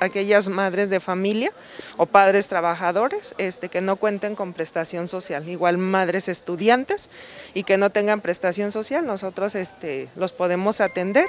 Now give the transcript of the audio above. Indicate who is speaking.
Speaker 1: aquellas madres de familia o padres trabajadores este, que no cuenten con prestación social, igual madres estudiantes y que no tengan prestación social, nosotros este, los podemos atender.